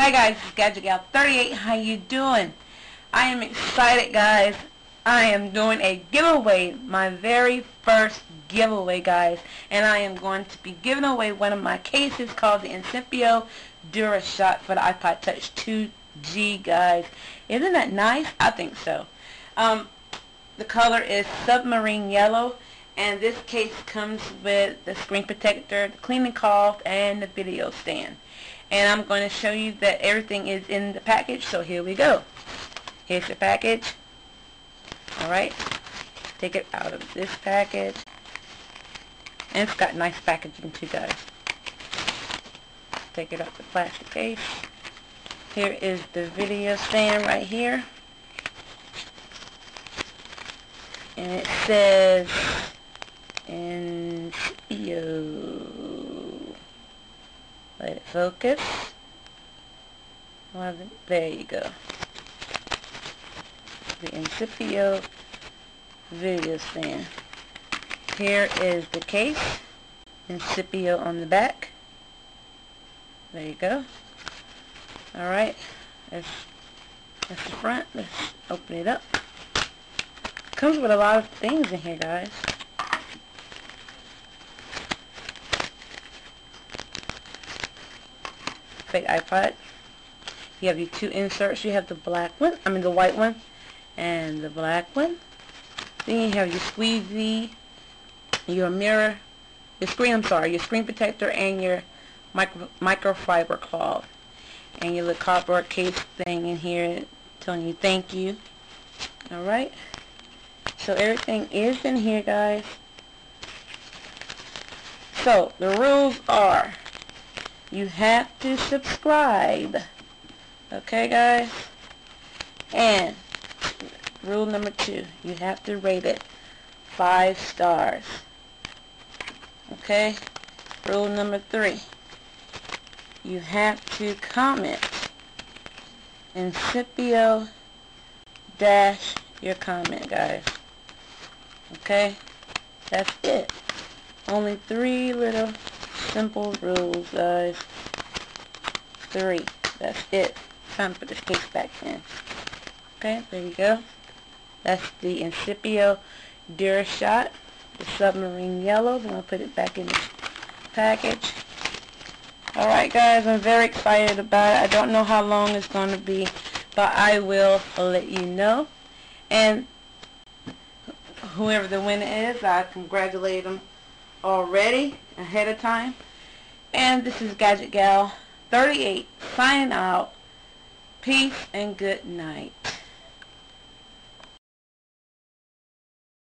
Hi guys, it's Gadget Gal 38. How you doing? I am excited guys. I am doing a giveaway, my very first giveaway guys, and I am going to be giving away one of my cases called the Incipio DuroShot for the iPod Touch 2G guys. Isn't that nice? I think so. Um, the color is submarine yellow and this case comes with the screen protector, the cleaning cloth, and the video stand. And I'm going to show you that everything is in the package, so here we go. Here's your package. Alright, take it out of this package. And it's got nice packaging too, guys. Take it out the plastic case. Here is the video stand right here. And it says Incipio. Let it focus. Well, there you go. The Incipio video stand. Here is the case. Incipio on the back. There you go. Alright. That's, that's the front. Let's open it up. Comes with a lot of things in here, guys. Fake iPod. You have your two inserts. You have the black one, I mean the white one, and the black one. Then you have your squeegee, your mirror, your screen, I'm sorry, your screen protector and your micro, microfiber cloth. And your little cardboard case thing in here telling you thank you. Alright. So everything is in here, guys. So, the rules are you have to subscribe. Okay, guys? And rule number two, you have to rate it five stars. Okay? Rule number three, you have to comment Incipio dash your comment, guys. Okay? That's it. Only three little simple rules, guys. Three. That's it. Time to put this case back in. Okay, there you go. That's the Incipio DuroShot, the submarine yellow. Then I'll put it back in the package. Alright guys, I'm very excited about it. I don't know how long it's going to be, but I will let you know. And whoever the winner is, I congratulate them already ahead of time. And this is Gadget Gal 38 signing out. Peace and good night.